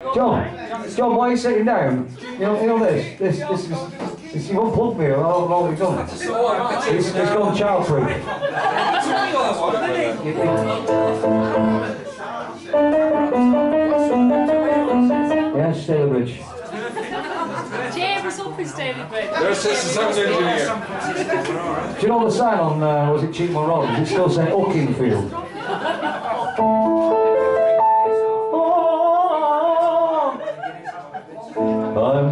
John, John, why are you sitting down? You know, you know this, this, this is, this, you unplugged me, I don't know already done. It's, it's gone child proof. Yes, Stalybridge. James up in Stalybridge. There's just a sound engineer. Do you know the sign on, uh, was it Cheekmore Road? Does it still say Oakingfield?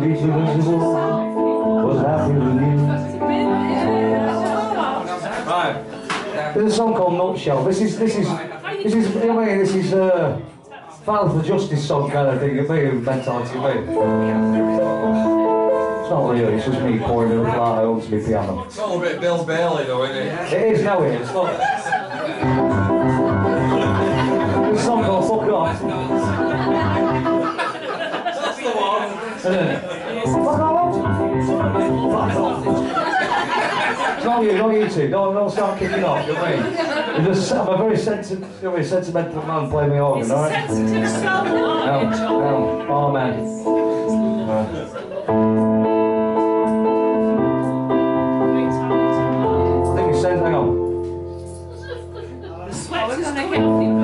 I'm deeply visible, was you. There's a song called Nutshell. This is, this is, this is, you know, what I mean, this is, uh, Father for Justice song kind of thing, you mean, mentality, you mean. It's not really, it's just me pouring a out onto my piano. It's all a bit Bill Bailey though, isn't it? It is now, it is, not you two. Don't, don't start kicking off, you know what I mean? You're just, I'm a very sensitive, you know, very sentimental man playing the organ, It's alright? sensitive No, you, no, oh man. I think it's sent, hang on. The sweat is gonna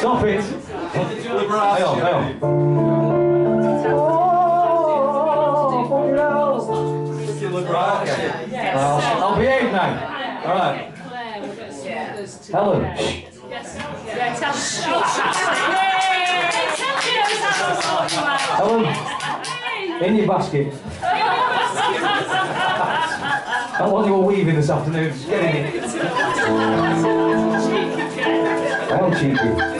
Stop it! Hang on, hang on. Right, okay. I'll, I'll behave now. Alright. Claire, we'll get some others to Helen. Yes. Yeah, tell us. Yay! Tell us how to sort you out. Helen, in your basket. That one you were weaving this afternoon. Get in it. I cheeky.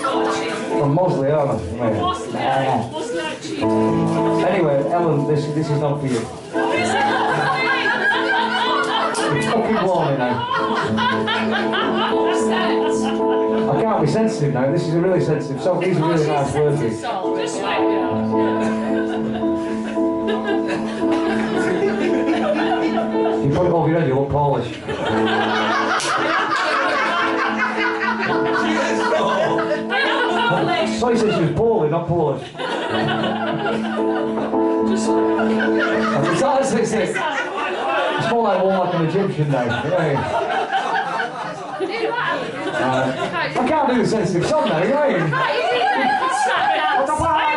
I'm mostly, aren't I? Yeah. What's that? What's that cheeky? Anyway, Ellen, this this is not for you. What is it? It's fucking now. What's? I can't be sensitive now. This is a really sensitive song. These are really nice words. these. Just like we You put it over your head, you look Polish. So he said she was Polish, not Polish. Just It's, it's, it's, it's, it's more like more like an Egyptian now. Know I? Uh, I can't do the sensitive song now, you know what I mean?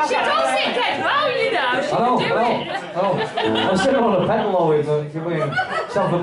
She does it dead well, you know. She I know, can I do know, it. I know. I'm sitting on a pedal always, you mean, self